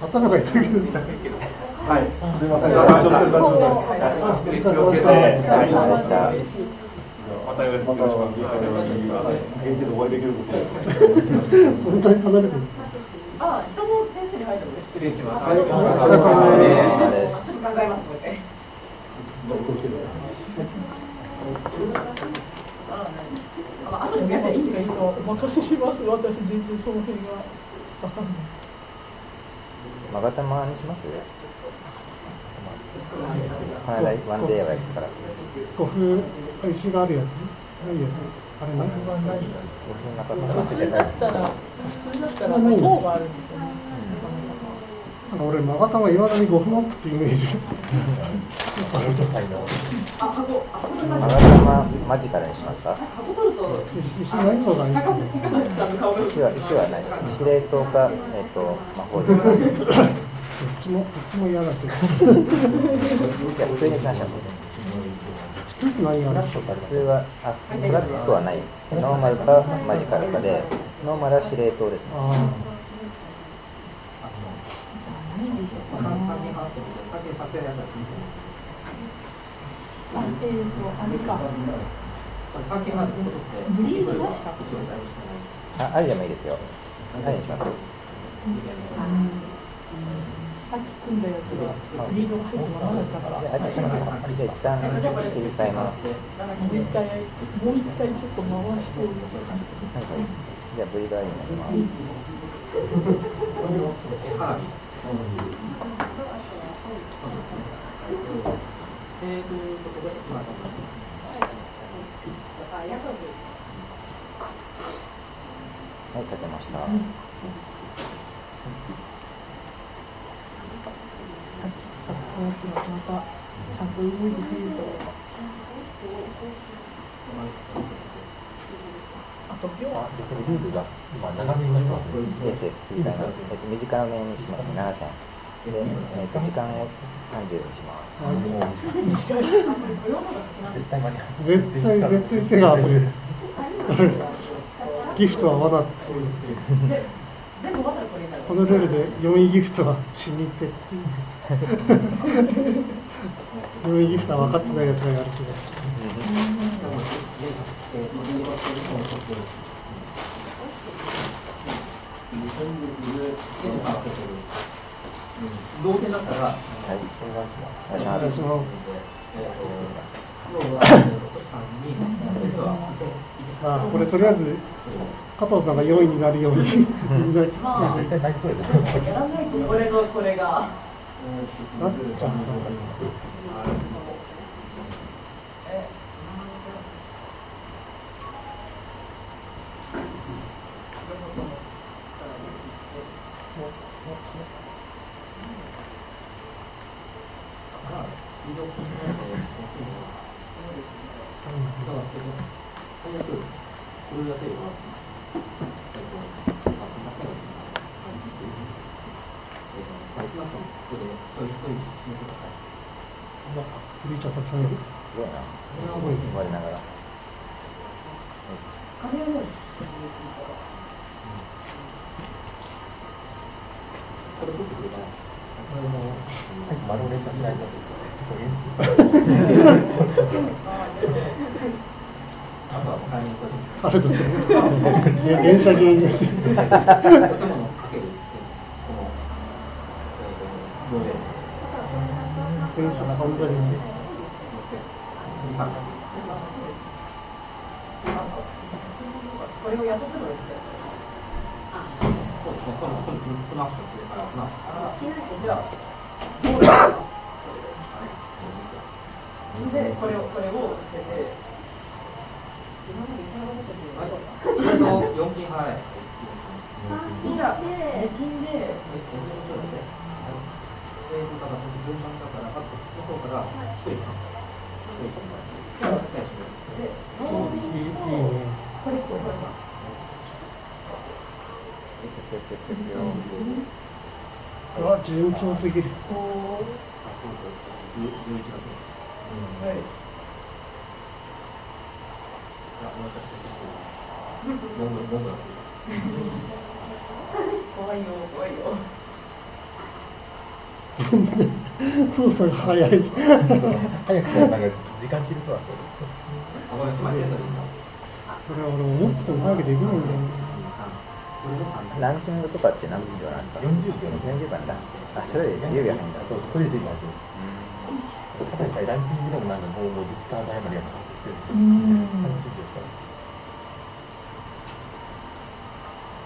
頭が痛いけど。はい。すみません。失礼しました。お疲れ様でした。またよろしくお願いします。元気でお会いできることそんなに離れてる。あ、人の点数に入ってる。失礼します。はい、お疲れ様です。ちょっと考えます。これ。あ、後で皆さんいいんですか。お任せします。私全然その辺がわかんない。まがたまにしますこの間ワンデーやばいですから。古風石があるやつ？ないやつ？あれない？僕の中田普通だったら普通だったら塔があるんですよね。なんか俺マガタマいまだに5分アップってイメージ。あ、箱、あ、箱取りまます。がたまマジカルにしますか？石ないの。石は石はないし司令塔か、えっと魔法陣かいどっちもどっちも嫌だけど。や普通にしましょう普通って何がある？普通はあフラットはないノーマルかマジカルかでノーマルは司令塔ですねああ、りでもいいですよ。ありにします。さっき組んだやつがブリードが入ってままだったから。じゃあありにしますかじゃあ一旦切り替えます。もう一回もう一回ちょっと回して。はい。はいじゃあ V ドアになりますはい立てましたさっき使ったやつがまたちゃんと動いてくれると。あと秒は別にルールが今長めになってますね。ですです切り替えます、えっと、短めにしますね。7線で、えっと、時間を30にします。もう。短い。絶対間に合わせ絶対絶対手が溢れる。ギフトはまだ全部終わったらこのルールで4位ギフトは死にってっていう。4位ギフトは分かってないやつがやる気がする。同点だったら、はいお願いしますお願いします。あこれとりあえず加藤さん。が4位になるようにまあ、絶対なりそうです。やらないとこれとこれが。なっちゃうフリーチャーたくさんいる。すごいなすごいね我ながら金をね。丸を連射しないと。そう演出あれだって連射ゲーになってる。連射本当に。これをやっとくのよ。じゃあ。で、これを、これを捨てて。4金払え。いや、で、金で。いいいいね。これしかこれしか。あ、順調すぎる。怖いよ、怖いよ。操作が早い。早くしないとなんか時間切りそうだったあごめん決まってるこれ俺思ってたの早くできないんだよ。ランキングとかって何秒なんですか40秒40秒なんだあそれで10秒入んだそうそう。それでいいかもしれないただでさえランキングでもなんかもう。もう実感前までがかかってきてるう。ん30秒か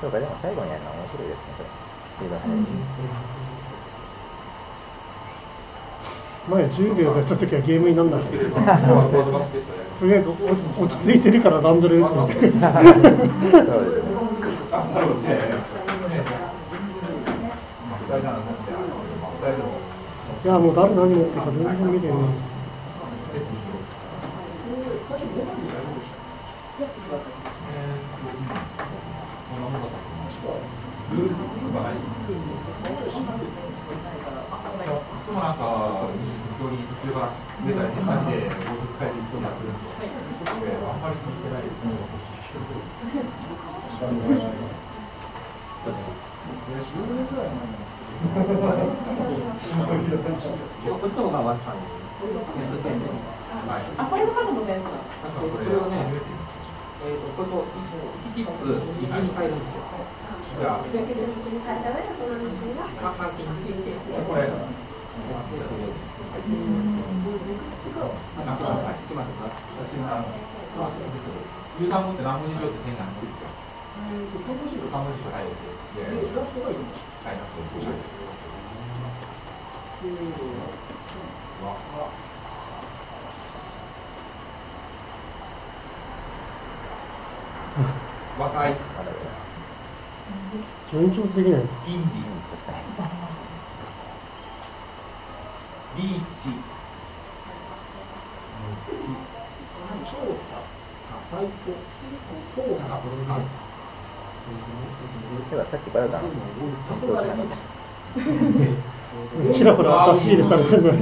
そうかでも最後にやるのは面白いですねこれスピード速いし前10秒だった時はゲームになんなかった。ボードバスケットやるとりあえず落ち着いてるからランドル打つので。そうですね、いやもう誰何持ってるか全然見てない。ルールとかないです。いつもなん。か、非常に途中から出たり変化して、ボード使いで一応やってるん。で、あん。まり聞いてないですね。こっちの方が悪かったん。です点数点数あ、これが数の点数なん。か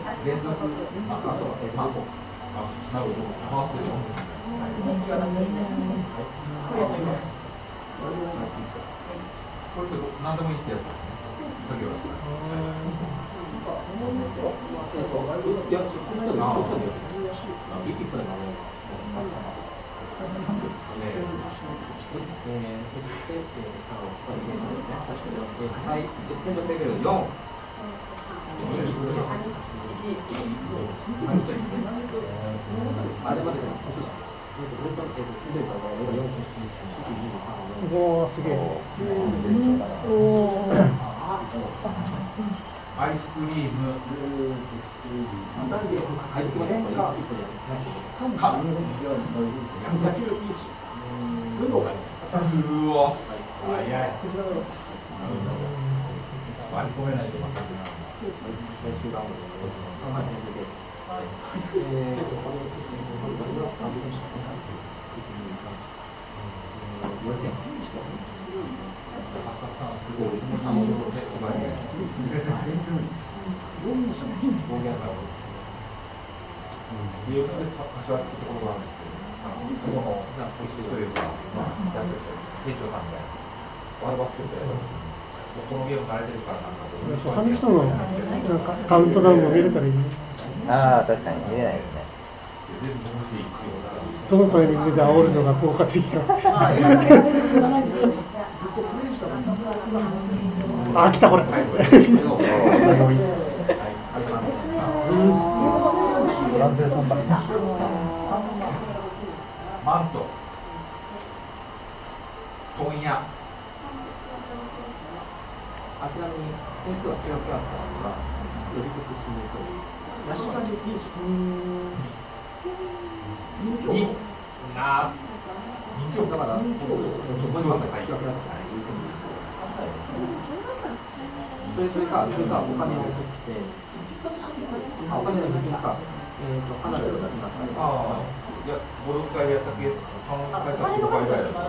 これをね、えーと、これと1チップ2回に変えるんですよ。じゃあ、カンカンって言って、これ、なんかはい決まってます。私が、ユーザー持って何文字以上って線なんですか3文字以上入るって。で、イラストがいいのはい、なくて、面白い。若い、順調すぎないです。インディ、確かにリーチ、ではさってる。これって何でもいいってやつですね。時は。いや、この人がちょっとね、あリキッドの名前をえー、そして、えー、さあ、そうでね、はい、戦力レベル4。1、2、あれまでです。おーすげえ。アイスクリーム、入って。い。割り込めないと分かんない。最終ラウンドこんな感じで。えー、理由で柏ってところがあるすけど、あのそこのというか、まあ、やってて、店長さんで、ワールドバスケットやるこのゲーム慣れてるからなん。かこう、他の人のなんかカウントダウンも見れたらいいね。ああ確かに見れないですねどのタイミングで煽るのが効果的か。あ、来たこれ。マント、問屋、あちらに点数は違うキャラクターが予備曲進めそう。に、な、一応だから、そこにまたキャラクターがそれそれか、それかお金を取って、あお金の金か、えっ、と、離れるだけになった、ああ、いや、5、6回やったケース、その回数は4、回ぐらいだった。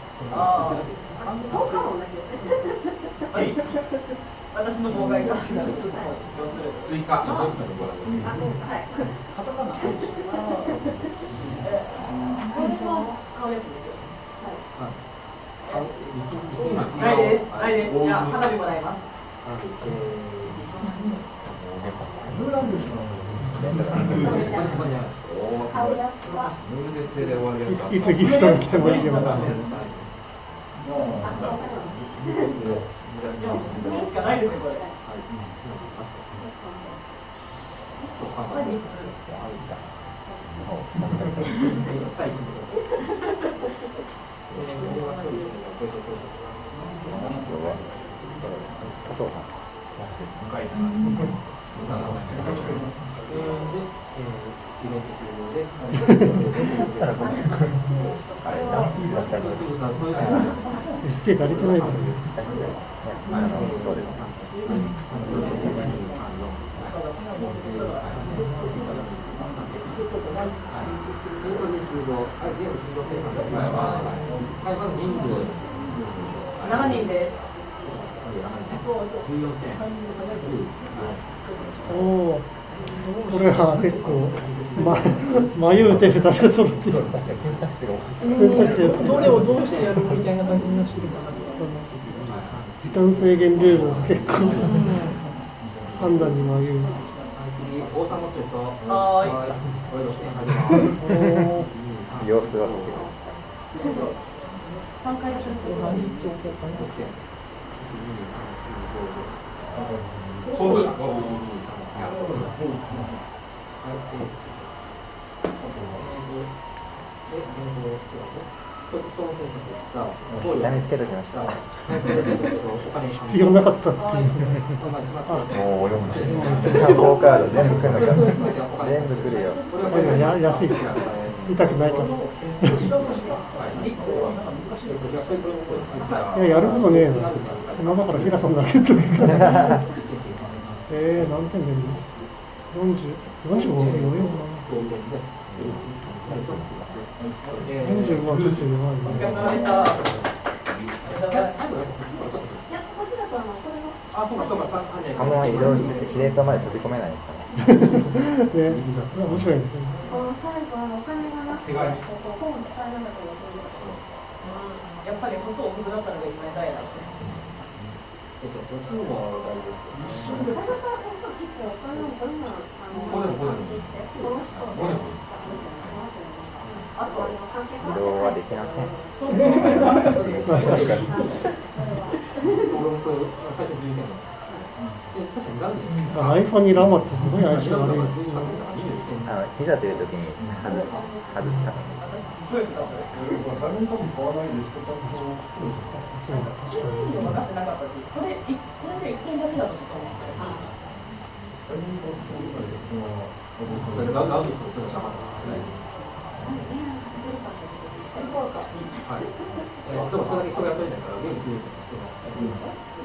やつがはい。私の妨害が。スイカ、どうしたのこれ。買うやつですよ。はない。です。ない。です。じゃあ花火もらい。ます。ムールデスで終わりやった。いつギフトが来てもいいような。いや、進むしかないですよ、これ。加藤さんスケ足りてないから。あのそうですね七人です。おお。これは結構、ま、迷う手2つ揃ってる。どれをどうしてやるみたいな感じになってるかな時間制限ルールが結構判断に迷う。は洋服がそう三回やって何言っておこうかなそうだ。痛みつけときました必要なかったっていう。もう俺もない4カード全部来るのか全部来るよあや安い。痛くないから。いや、やることねえな。今だから平さんだけと。えー、何点出るの ?40、45余裕かな。45はちょっと弱いお疲れね。様でした。この移動して司令塔まで飛び込めないですかねね、面白いね。やっぱり細遅くだったのが一番痛いなって。あと、移動はできませんまあ確かに。あ iPhone にラマってすごい相性悪いよ。あのいざという時に外す外すためにそうだ、確か。なかったし、これ、これで一点だけだとちょっと思って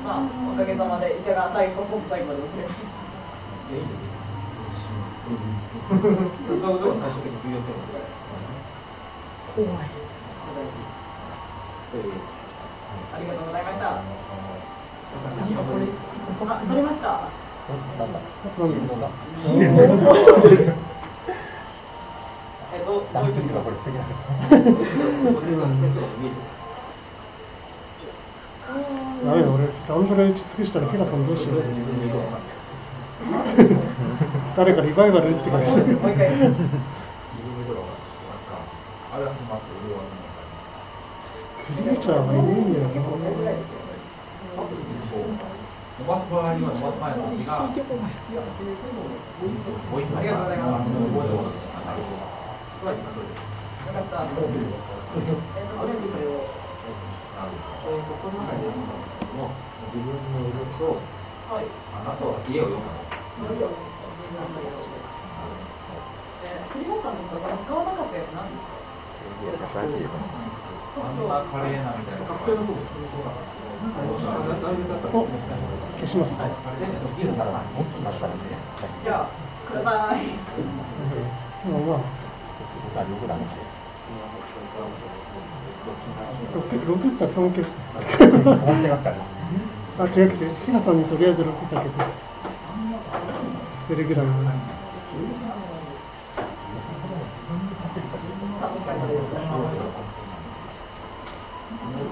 まあ、おかげさまで医者が最後、ほぼ最後まで送れました。怖いありがとうございました。なんかこれあ、取れました。なんだえっと、どういう時これ素敵なん。です俺、ランドレ打ち尽くしたら、平さん。どうしよう。誰かリバイバル打ってくれ。もう一回。あれ始まって、俺はクリエイターがいないんだよな。伸ばす場合は伸ばす前の時が、ポイントありがとうございます。す。よかった。えっと、とりあえずこれを。はい。あなたは家を読むの。えー、フリモカの使わなかったやつなんですかあんな華麗なみたいな。確定のとこそうだからだいぶだったらお消しますかビルから大きくなったので、じゃあくださいまあまあ僕は6段で。6, 6ってその消す止まっちゃいますかね。あ違くてひなさんにとりあえず6かけて捨てるぐらいのなんか出てこない。いいやつが。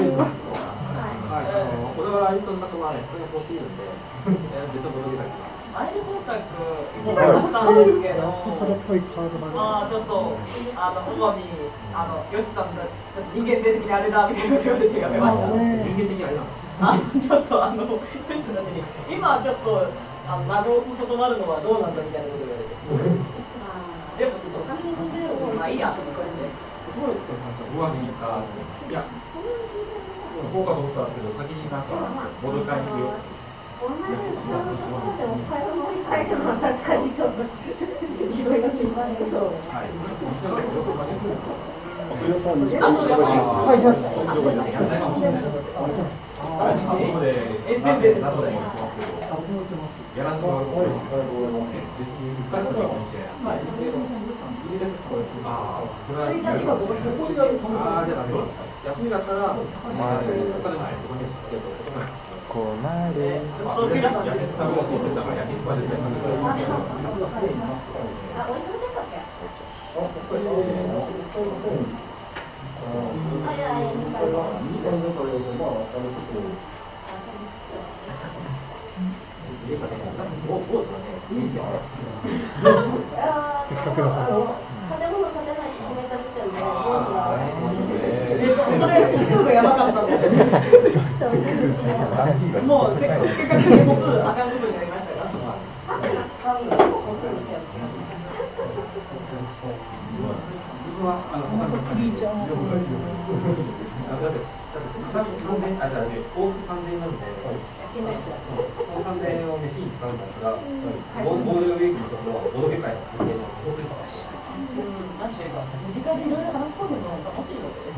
ねはい、あのこれはアイソンだとまあね、これがこういるんで、別のボドゲだけど。アイルコンタクトもう買ったんですけどそれっぽいカードまあちょっとあのほぼにあのヨシさんがちょっと人間性的にあれだみたいなこと言われてやめました。人間的にあれなんですよ。あちょっとあのヨシさんたちに今ちょっとあの謎を断るのはどうなんだみたいなこと言われて。でもちょっとお金の問題はまあいいやと思ってどうやってなんか上着かいやこうかと思ったんですけど先になんかボル買いに行くよ同じでお買い物に変えるのは確かにちょっといろいろ言われそう。はいはいますあそこでえ全然です何度も言ってますけどやらせてもらうこです別に深いことは気にしてないあるかもしれないああ、じゃあダメだ。休みだったら、まあ、お金ない。ここにつけと困るそう皆さん焼き肉食べようと思ってたから焼き肉は絶対食べるあ、おいくらでしたっけ？あ、いやいや、二回です。あせっかくだからあの建物建てないと決めた時点で、えっとそれすぐやばかったんでもうせっかくせっかくもすぐあかんことになりました。が。は、あの、クリーチャー三千あ、じゃあね、往復三千なんで、その三千円を飯に使うんだったら、ゴゴールデンウィークのところは、ボドゲ会の関係の送りとかし。うん、なんていうか、身近でいろいろ話すことも楽しいので。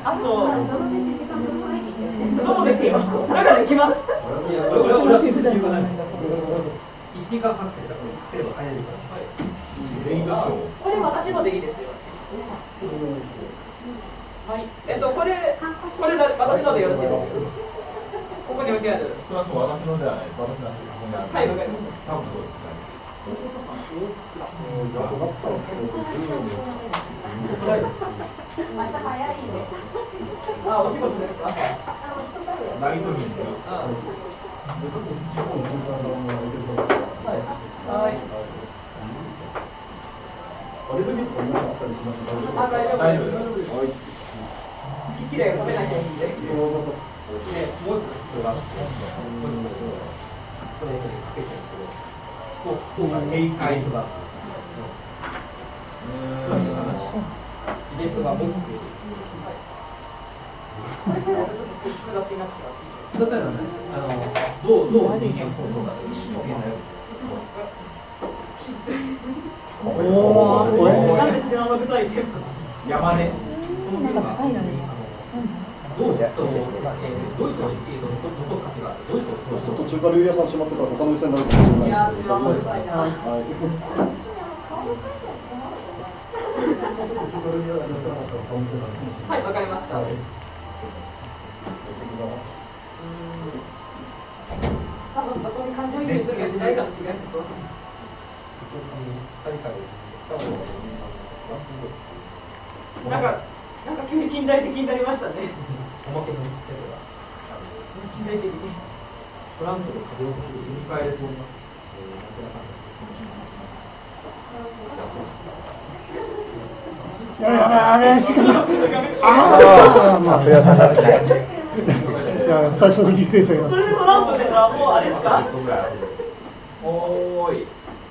あと、なので時間がないって言って。そうですよ。だから行きます。いや、俺は、俺は、理由がない。一時間かけて、例えば早いから。これ私のでいいですよ。はい。えっとこれこれだ私のでよろしいです。ここに置いてある。少なく私のではない。私のはい。わか？りました。多分そうですね朝早い。はい。大丈夫大丈です。夫です好き嫌いが食べなきゃいいん。で。で、もう一個が、これでかけてるけど、こ、こが閉会とか。イベントがもう一個複雑になってしまう。だったらね、あの、どう、どう人間構造だと一緒にやる。おおこれなん。で血の臭いって。山根なん。どういう人を、えーどういう人に、えーと、残す価値がある、どういう人をちょっと中華料理屋さん閉まってから他の店になるかもしれないいやです血の臭い。はい。はいわかりました。多分そこに感情移入するかしないかの違いだと。なんか、なんか急に近代的になりましたね。おまけのやつが、近代的に。トランプの壁を振り返れております。えー、なんとなくやべやべやべしかもああ、まあ、不良さんらしくない。いや最初の犠牲者がそれでトランプ出たらもうあれですかおーい。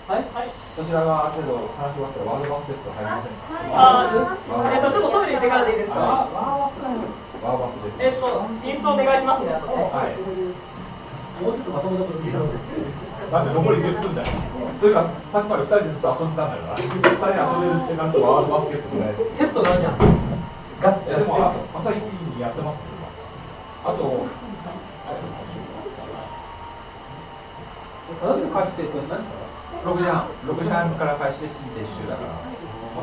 はい。こちらが、けど、話し終わったらワールドバスケット入りませんか？あーえっとちょっとトイレ行ってからでい。い。ですかワーバスです。えっとインストお願い。しますねはい。もうちょっとまともなこと言うだって残り10分だよ。それか、さっきまで2人でずっと遊んでたんだよな。2人遊べるってなるとワールドバスケットぐらい。セットない。じゃんガッい。やでも、あ朝一にやってますけど、あと、ただで返してこれ何か6時半、6時半から開始で7時撤収だから、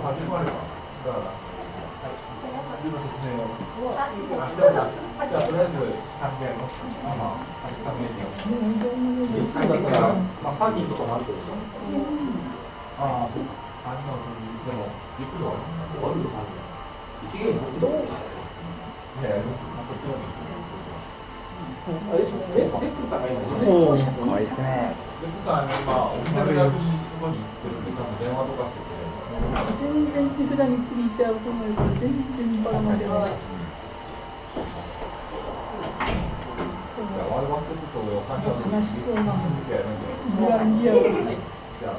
まあ、立ち回れば。だから、はい、説明を。じゃあ、じゃあ、とりあえず、3件の、まあ、3件に。10分だったら、まあ、パーティーとかもあるけどああ、あの、でも、ゆっくり終わる。終わるのかな。一ゲームどういや、やま。あれえレックさんが今おおこいつね、で、さん、今、お店の役にそこに行ってる時間電話とかしてて。全然手札にプリシャー来ないから全然バラまではない。ワールドバスケットと関係ある悲しそうなやるんで。グランディアを。じゃあ、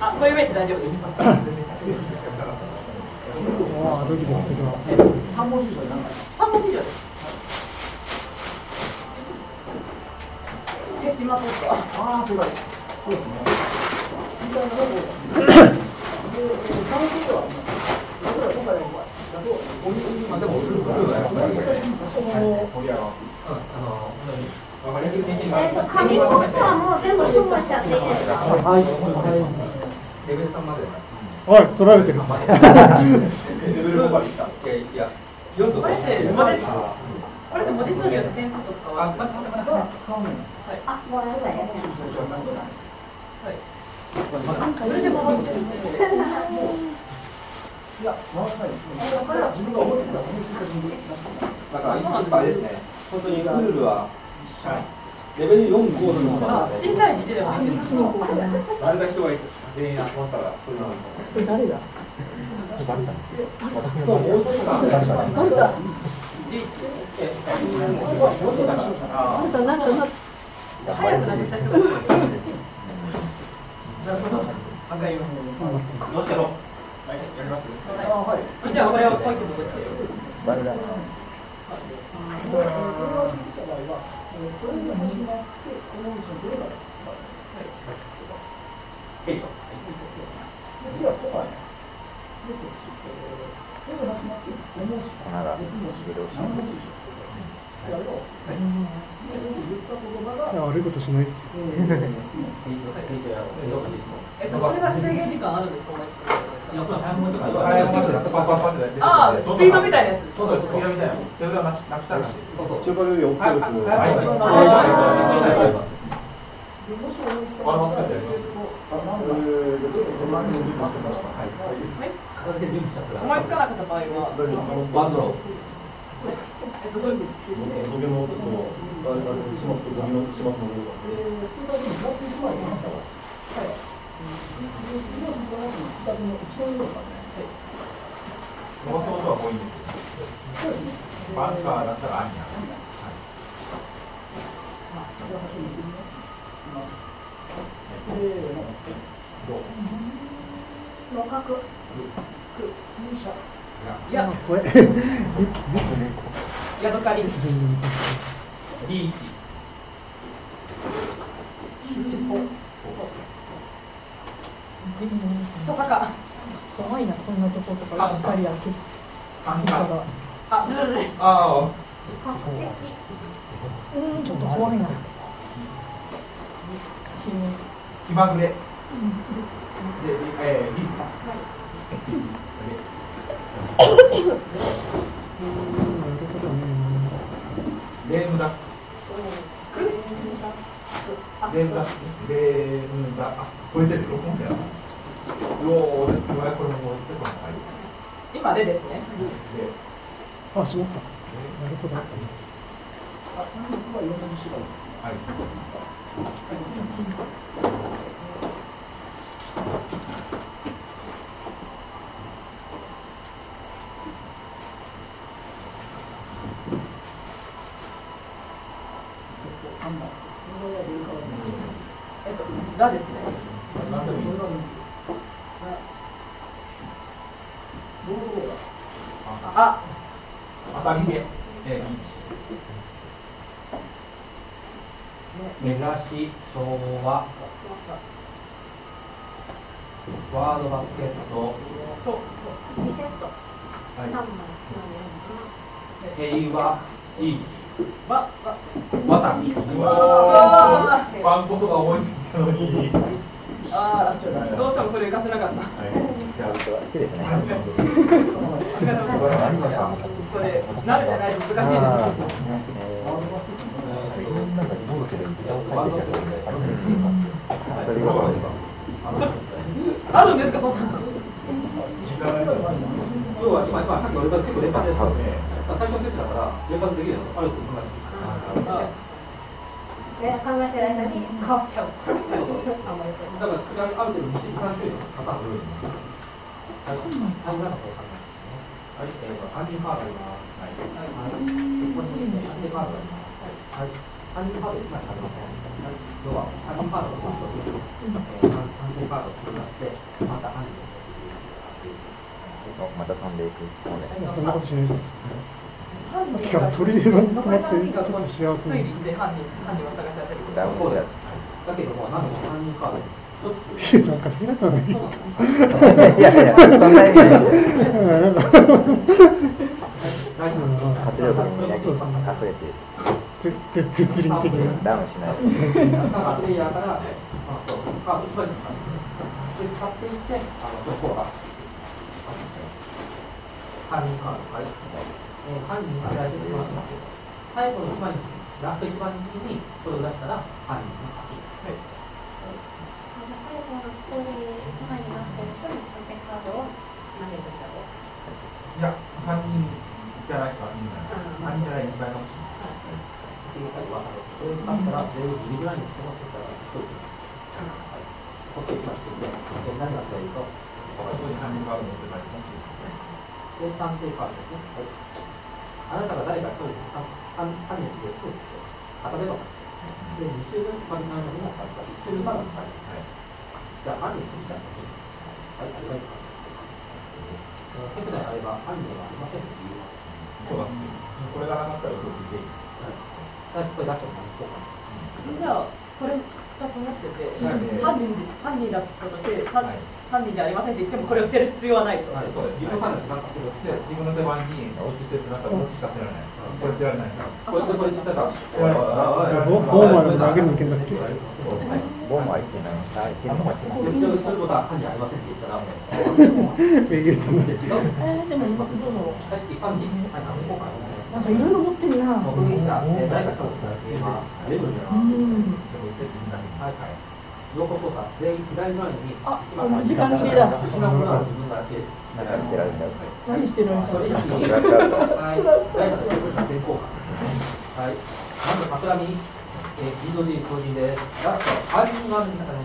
あこういうメッセ大丈夫ですああドキドキする。わ三文字以上ですえちまとったああすごい。まあ、でも、ルールはやっぱり、森屋の、あの、えっと、紙コップはもう全部処分しちゃってい。い。です。かはい。レベル3まで。おい。取られてるレベル5までい。った。い。や、い。や、4とこれって文字これって文字数によって点数とかはあ、待って待って待って。あ、もらえばい。い。やそれで回ってるだから今あれですね本当にルールはレベル4、5の小さい字でもいいです誰だ人が、全員集まったら、それなのこれ誰だもうもう一つが誰だ誰だなんか早くなってきた人がいる赤い色のよし、やろう。はい、やります。はい。じゃあこれをポイント戻してバルだな。ヘイト。粉が移動します。い。悪い。ことしない。っすえっとこれは制限時間あるんですかはい、まず、パンパンパンで。あスピードみたいなやつ。そうそう、スピードみたいな。それはな、くしたらしいです。一応これ OK です。はい、はい、思いつ。かなかった場合はワンドローえっとどういうです土下のちょっと、あれ、あれ、します、土下のしますの方が。もともとは多いんですよ。バンカーだったらアニャ。六角いやこれヤドカリ D1。トサカ怖いなこんなとことか。ばっかりやって三だから。か。あ、ずるい。あ。うん、ちょっと怖いな。気まぐれ。で、えー、リレームダレームダレームダあ、超えてる、録音してなそうですね、これもこれもはい今でですね。あ、しまった。なるほど。はい。えっと、ラですね。何でもいいあ、当たりで、えー、目指し昭和ワードバスケットリセットはい三枚平和いいわ、わ、わたきわーワンコそが思いついたのに。あー、ど。うしてもこれ浮かせなかった。仕事は好きですね。これ、慣れてないと難しいです。なんか自分たちでギターを書いてきた人があるんです。あるんですか、そんなの。要は今今さっき俺が結構連発ですよね最初に出てたから連発できるのあると思いますで考えてる間に変わっちゃうだからある程度2週間周囲のパターンを用意しますはい、はい、なんかこう考えますねはい、えーと、犯人カードありますはい、ここに、ね、犯人カードがありますはい、犯人カード1枚ありませんはい、要は犯人カードを1つえー、犯人カードを取り出してまた犯人をおまた飛んでいくので。そんなことしないです。犯人いや鳥居が止まってちょっと幸せ推理して犯人、犯人を探し当てる。だけども、なんで犯人カードちょっとなんか皆さんがいやいや、そんな意味ないですよ。なんか活力にみなぎ溢れている。絶倫的な。ダウンしないです。なんかプレイヤーから、あそうカード1枚ずつで使っていって、あの、どこが、犯人カード、はい。えー、犯人が大体しました。最後の1枚に、ラスト1枚に、これを出したら、犯人の勝ち。はい。最後の一人前になってる人にコンテカードを投げてたとい。や、犯人じゃない。か、みんな。犯人じゃない、い。っぱい。の。ってい。う回は、それを使ったら、全員ビビらにこの人から1人。はい。こっち1枚して、で何がしたらい。い。と、ここに犯人カード持ってたりも。で、探偵カードですね。はい。あなたが誰か一人犯犯犯人を一人当たればで、2週間までなのにも、1週間まで使える。じゃあ、犯人見ちゃってはい、ありがとうございます。手札にあれば、犯人はありませんって言います。そうなんですよ。これがなかったら、そう聞いていい。最初これ出してもらいますじゃあ、これ二つ持ってて、はい犯人で、犯人だったとして、ははい犯人じゃありませんって言っても、これを捨てる必要はないと。はい、そうです。自分の判断で使ってください。自分の手番に落ちてるなったら、もしか知らない。これ知らない。これでこれ実際だ。ボボーマーで投げるのけんだっけ？ボーマー行ってない。あ、行ってるのか。そういうことは犯人ありませんって言ったら、えげつない。でも今どうだろう。はい、一般人、はい、あの、今回はね、なんかいろいろ持ってるな。目撃者、えー誰か一人から見えます。レブルには、うん。はいはい。横操作、全員左側に、あ時間切れだ。後ろの自分がやって、なんか捨てられちゃう。何して。はい。はい。まず、桜見、えー、個人です。ラスト、犯人側の中に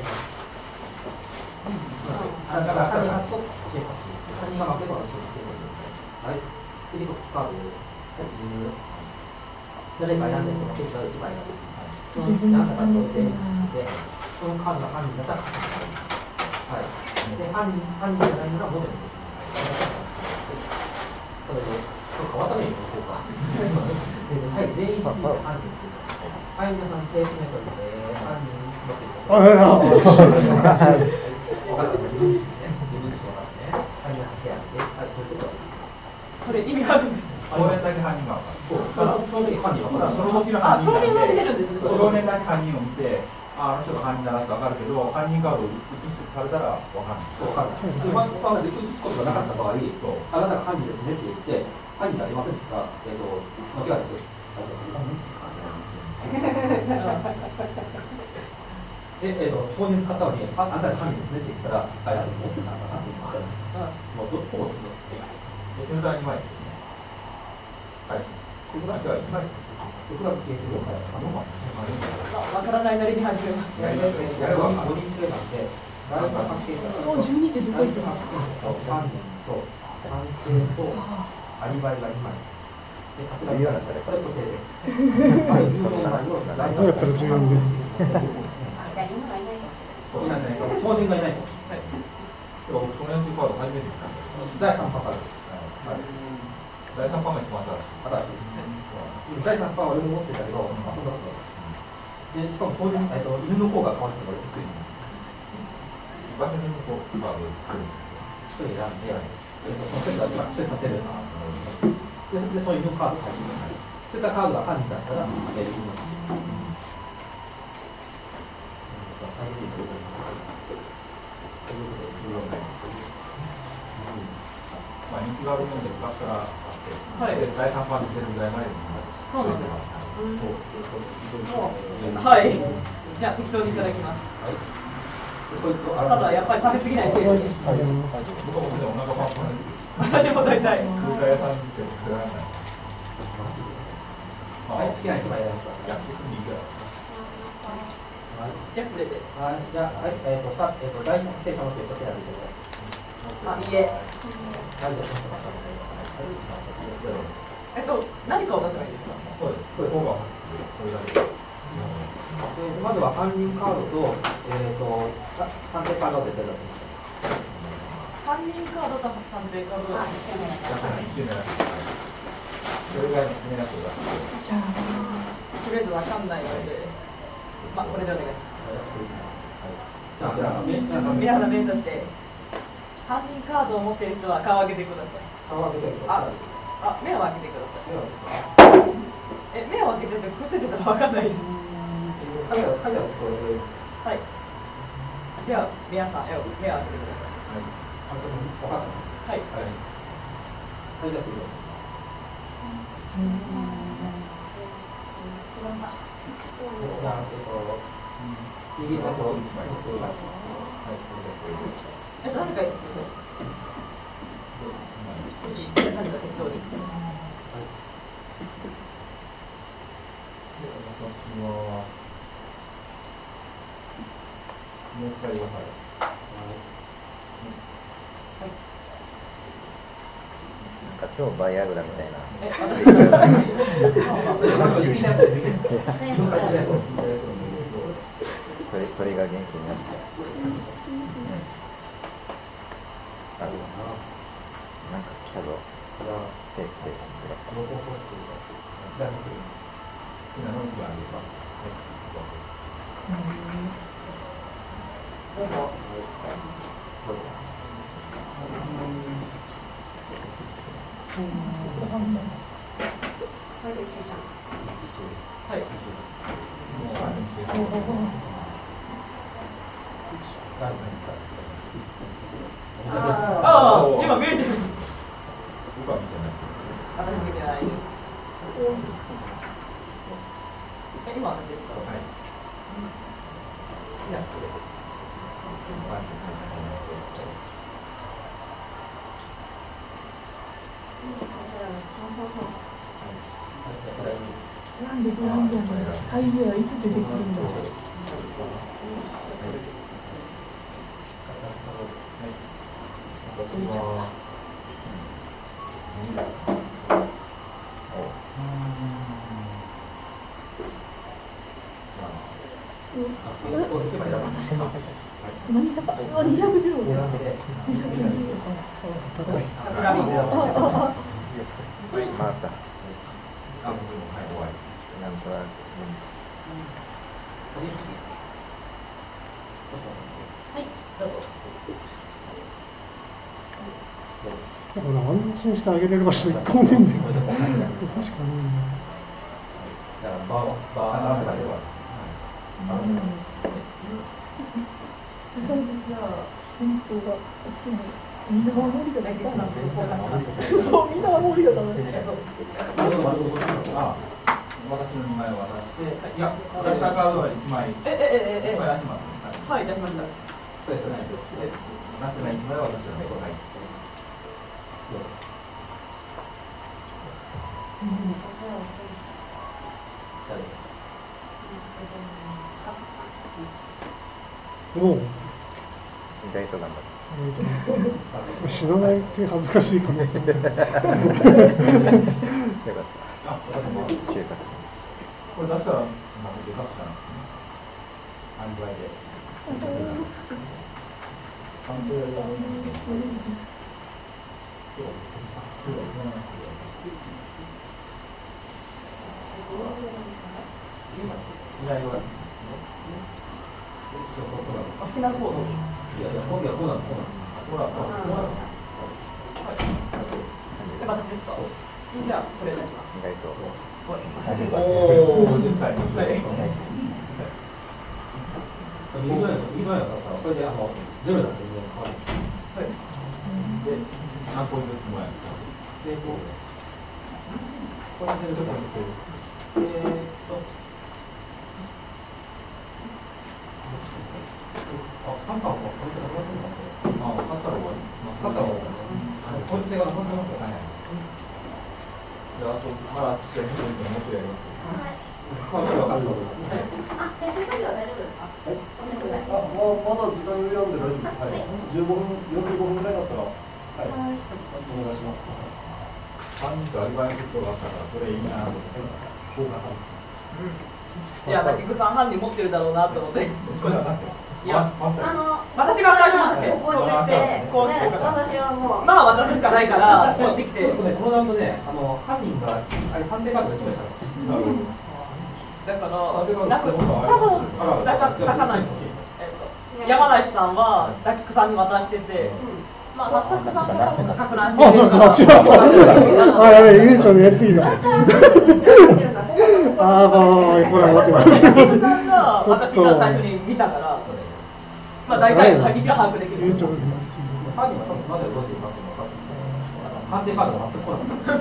い。はい。次のカードです。はい、10誰か選んで人が手札を1枚が自分の番持ってるな。で、そのカードが犯人だったら勝ちはい。で、犯人、犯人じゃないなら元に戻します。それで、そうか、渡辺に行こうか。ではい、全員犯人です。はい、皆さん、ペースメートルで、犯人持っていたあ、いや、はい。分かった、自分自身ね。自分自身分かってね。はい、皆さん手挙げて、はい、そういうこれ意味あるんです。あ少年だけ犯人が分かる。そうその時犯人はただその時のあ犯人なんでるんですね少年だけ犯人を見て、ああの人が犯人だなって分かるけど、犯人カードを移すされたら分かんない。わかんない。で、ま他が打つことがなかった場合、あなたが犯人ですねって言って、犯人ありませんでした。えっ、と、間違いです。で、えっ、と、少年使ったのに、ああんたが犯人ですねって言ったら、あ、いや、持ってたんだなって分かる。もう、ど。手札2枚ですね。はい。手札違う、1枚です。僕らの経験を変えたのは、わからないなりに始めます。やれば5人プレイなんで、誰か関係者もう12ってどこ行ってます犯人と関係とアリバイが2枚。で、重要なんだねこれと性です。はい、重要な内容がどうやったら重要に出るじゃあ犬がいないかもしれない。そういないいない少年がいないと。僕、少年というカード初めて見た第3波からです。はい。第3番が一番新しい。新しいですね。第3波は俺も持ってたけど、まあ、そんなことない。で、しかも当然、えっと、犬の方が変わってたからびっくりした。場所にこう、カードを作る。一人選んで、えっと、その人が今一人させる。で、でそういう犬カードを書いてそういったカードが犯人だったら、あげる犬。まあ、人気があるもので昔からあって、はいで第3番に出るぐらいまでそうなんです。そう。はい。じゃあ適当にい。ただきます。ただやっぱり食べ過ぎない。程度に。僕もね、お腹パンパンで私も大体。はい、好きな人がい。らっしゃる。安すぎるぐらい。じゃあこれで。はい、じゃあ、はい、えっ、と、さ、えっ、と、第三手者のとい。うことでやってください。あ、い。い。え。はい、じゃあ、ちょっと待ってえっと、何かを出せばいいですか？そうです。これ、オーバーそれだけ。でまずは犯人カードと、えっ、と、あ探偵カードで出たんです。犯人カードと探偵カードが。一年それぐらいの決めなくてください。とりあえずわかんないので。まあ、これでお願いしじゃあ、じゃあ、皆さます。ん、皆さん目立って。犯人カードを持っている人は顔を上げてください。顔を開けてください。あ、目を開けてください。目を開けてえ、目を開けてて伏せてたらわかんないです。はい。では、皆さん、目を目を開けてくださ。い。はい。はい。はい、じゃあ、次を。じゃあ、えっと、右の方、一枚。え、何か言ってください。何か適当に。私は、もう一回分かる。なんか超バイアグラみたいな。鳥鳥が元気になって。あるななんか来たぞ。セーフセーフ。好きなのにあげます。どうぞ。これで一緒じゃん。はい。あああ、今見えてる。僕は見てない。私見てない。え、今何ですか。はい。じゃあ、これ。なんでブランドのスイウェアいつ出てくるんだろう私は、何ですか何高いあ210円ラミングあああ回った。あ、僕も、はい、終わり。なんとなく。はい、どうぞ。だから安心してあげれる場所一個もねえんだよ。確かに。だからバーバーナーとかでは。じゃあ戦闘がしないみんな守りがだけかなそうみんな守りがダメあ私の2枚を渡して、いや、私はカードは1枚、えええええ1枚出します。はい出しましたそうですね。なってない1枚は私の猫が入って。おお。意外と頑張死なないって恥ずかしい。かも。よかった。収穫これ出したら、まあ、出かしたんですね。案外で。関係が好きな方どうぞい。やい。や、今度はこうなの、こうなの。ほら、ほら。え私ですかじゃあこれ出しますす。意外と。おお、ですかい。はい。右のら、それであのゼロだっ何個ずつもらえますか。で、こう。これでゼロだったらえーっと。あ、三巻もこれでなくなってるかあ、勝ったら終わり。勝ったら終わりこっちが本当にはい。じゃあ、あと、まだ、ちっちゃい人にもっとやります。まあ、これ分かるので。あ、練習作業は大丈夫ですか。そんなぐらい。あ、ままだ時間余裕あるんで大丈夫です。はい。十五分、四十五分ぐらいだったら。はい。お願いします。三人とアリバイのことがあったから、それいいなと思って。そうか。いや竹久さん犯人持ってるだろうなと思ってこれはないやあの。私が最初持ってここに来て、こうね、私はもう。まあ渡すしかないからこっち来てこのラウンドね、あの犯人があれ判定カードが一枚したの。だからなく多分だから書かないですえっと山梨さんは竹久さんに渡しててまあ竹久さんが多分か乱してあ、そうそう、しまった。あ、やべえ、ゆうちゃんのやりすぎだ。あー、まあまあまあ、これは待ってます。竹久さんが私が最初に見たからまあ大体把握できる犯人は多分まだ動いてるかって分かってる判定カードが全く来なかった。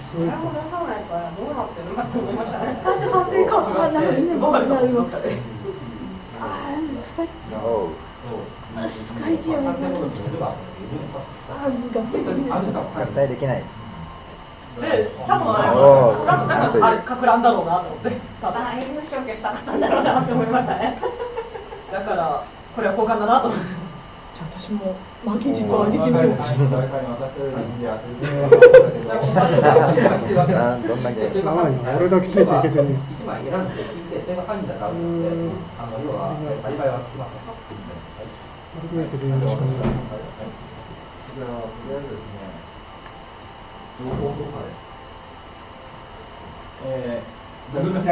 すぎる。誰も出さないから、どうなってるかと思いましたね。最初判定カードがなるかどっかであー二人スカイピアノ判定カードにすればあー学校にあるんだ合体できない。で多分あれおー多分なんかあれか乱だろうなと思って多分あ、犬消去したかったんだろうなって思いましたね。だからこれは交換だなと思ってじゃあ私も負けじと上げてみよう誰かに渡せるんでやってあどんだけ。俺だけついていけてる一枚選んで聞いて、それが犯人だからって、あの要はアリバイは聞きません。悪くないけど、よろしくお願いします。じゃあ、とりあえず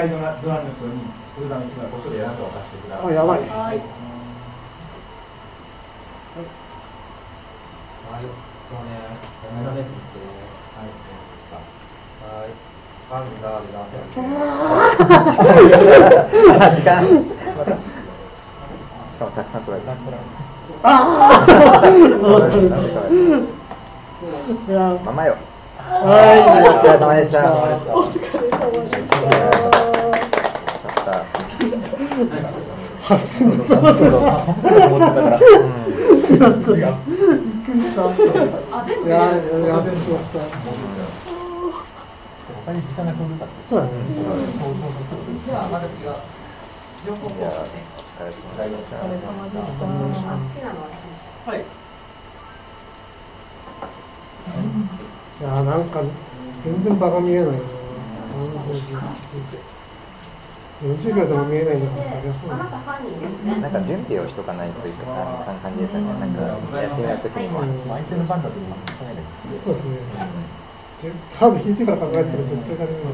ドラドラの人に、こっそり選んで渡してください。あ、やばい。はい。はい、そうね、やめられってはい、犯人が出時間。しかもたくさん取られた。あい。い。や、ママよ。はお疲れ様でした。お疲れ様でしたた。発信と思ってたから。しまった。びっくりした。いまった。他に時間がちょうどよかった。そうだね。じゃあ私が情報いや、操お疲れ様でした。お疲れ様でした好きなのははいいや、なんか、全然場が見えないな。40秒でも見えないんだかなた犯人ですね。なんか準備をしとかないといけない感じですよね。なんか休みの時にも。相手の番だと今考えない。そうですね。カード引いてから考えたら絶対ダメな。